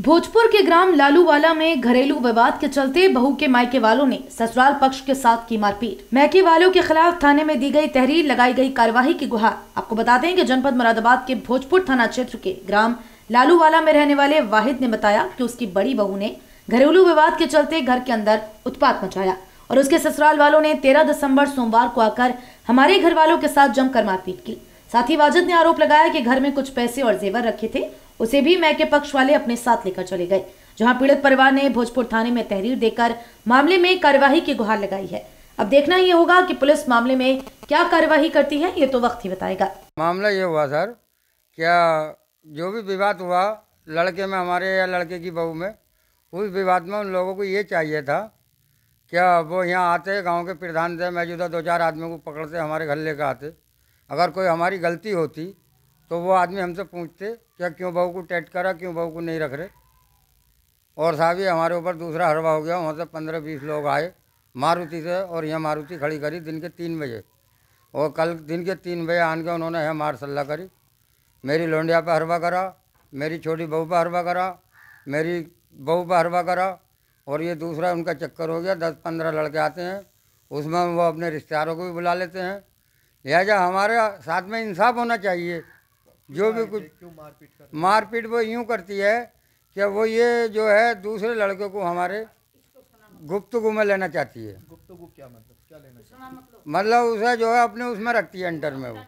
भोजपुर के ग्राम लालूवाला में घरेलू विवाद के चलते बहू के मायके वालों ने ससुराल पक्ष के साथ की मारपीट। मायके वालों के खिलाफ थाने में दी गई तहरीर, लगाई गई कार्यवाही की गुहार। आपको बता दें कि जनपद मुरादाबाद के भोजपुर थाना क्षेत्र के ग्राम लालूवाला में रहने वाले वाहिद ने बताया कि उसकी बड़ी बहू ने घरेलू विवाद के चलते घर के अंदर उत्पात मचाया और उसके ससुराल वालों ने तेरह दिसंबर सोमवार को आकर हमारे घर वालों के साथ जमकर मारपीट की। साथ ही वाजिद ने आरोप लगाया कि घर में कुछ पैसे और जेवर रखे थे। उसे भी मैके पक्ष वाले अपने साथ लेकर चले गए, जहाँ पीड़ित परिवार ने भोजपुर थाने में तहरीर देकर मामले में कार्यवाही की गुहार लगाई है। अब देखना ये होगा कि पुलिस मामले में क्या कार्यवाही करती है, ये तो वक्त ही बताएगा। मामला ये हुआ, सर, क्या जो भी विवाद हुआ, लड़के में, हमारे या लड़के की बहू में, उस विवाद में उन लोगों को ये चाहिए था, क्या वो यहाँ आते, गाँव के प्रधान थे मौजूदा दो चार आदमियों को पकड़ते हमारे घर लेकर आते? अगर कोई हमारी गलती होती तो वो आदमी हमसे पूछते क्या क्यों बहू को टेट करा, क्यों बहू को नहीं रख रहे? और साहब, ये हमारे ऊपर दूसरा हरवा हो गया, वहाँ से पंद्रह बीस लोग आए, मारुति से, और यहाँ मारुति खड़ी करी दिन के तीन बजे। और कल दिन के तीन बजे आन के उन्होंने यहाँ मार सल्ला करी। मेरी लोंडिया पर हरवा करा, मेरी छोटी बहू पर हरवा करा, मेरी बहू पर हरवा करा, और ये दूसरा उनका चक्कर हो गया, दस पंद्रह लड़के आते हैं, उसमें वो अपने रिश्तेदारों को भी बुला लेते हैं लिहाजा हमारे साथ में इंसाफ होना चाहिए। जो भी कुछ मारपीट मारपीट वो यूँ करती है कि वो ये जो है दूसरे लड़के को हमारे गुप्तगु में लेना चाहती है। गुप्तगु क्या मतलब? क्या लेना चाहिए मतलब उसे जो है अपने उसमें रखती है अंडर में वो।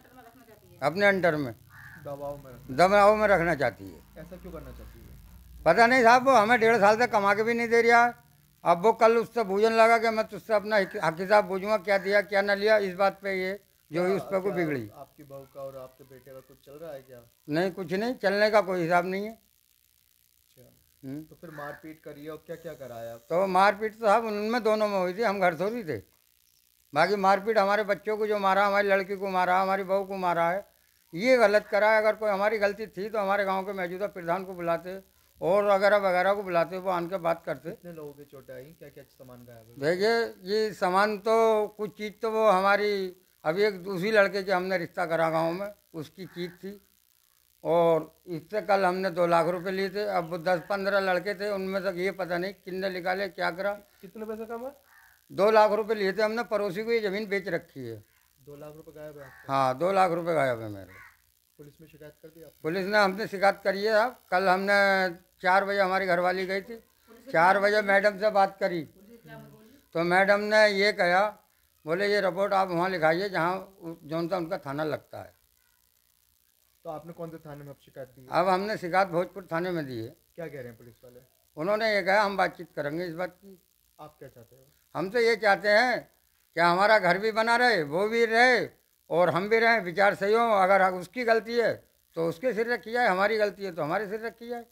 अपने अंडर में। दबाव में दबाव में रखना चाहती है। ऐसा क्यों करना चाहती है? पता नहीं साहब वो हमें डेढ़ साल से कमा के भी नहीं दे रहा। अब वो कल उससे भोजन लगा कि मैं तुझसे अपना हक हिसाब पूछूँगा क्या दिया क्या ना लिया इस बात पे ये। जो उस पर को बिगड़ी। आपकी बहू का और आपके बेटे का कुछ चल रहा है क्या? नहीं कुछ नहीं चलने का कोई हिसाब नहीं है। अच्छा। हम्म। तो फिर मारपीट करी और क्या क्या कराया? तो मारपीट तो साहब उनमें दोनों में हुई थी हम घर थोड़ी थे। बाकी मारपीट हमारे बच्चों को जो मारा हमारी लड़की को मारा हमारी बहू को मारा है ये गलत करा है। अगर कोई हमारी गलती थी तो हमारे गाँव के मौजूदा प्रधान को बुलाते और वगैरह वगैरह को बुलाते वो आन के बात करते। कितने लोगों की चोटें आई? क्या क्या सामान गायब देखिए ये सामान तो कुछ चीज़ तो वो हमारी अभी एक दूसरी लड़के के हमने रिश्ता करा गाँव में उसकी चीज़ थी। और इससे कल हमने दो लाख रुपए लिए थे अब दस पंद्रह लड़के थे उनमें तक ये पता नहीं किन्ने निकाले क्या करा। कितने पैसे कम दो लाख रुपए लिए थे हमने पड़ोसी को ये ज़मीन बेच रखी है। दो लाख रुपए गायब है हाँ दो लाख रुपए गायब है मेरे। पुलिस में शिकायत कर दी आप पुलिस ने हमसे शिकायत करी है अब कल हमने चार बजे हमारी घरवाली गई थी। चार बजे मैडम से बात करी। तो मैडम ने ये कहा बोले ये रिपोर्ट आप वहाँ लिखाइए जहाँ उ- जौन सा उनका थाना लगता है। तो आपने कौन से थाने में अब शिकायत दी अब हमने शिकायत भोजपुर थाने में दी है। क्या कह रहे हैं पुलिस वाले? उन्होंने ये कहा हम बातचीत करेंगे इस बात की। आप क्या चाहते हो? हम तो ये चाहते हैं कि हमारा घर भी बना रहे वो भी रहे और हम भी रहें विचार सही हो। अगर उसकी गलती है तो उसके सिर रखी जाए हमारी गलती है तो हमारे सिर रखी जाए।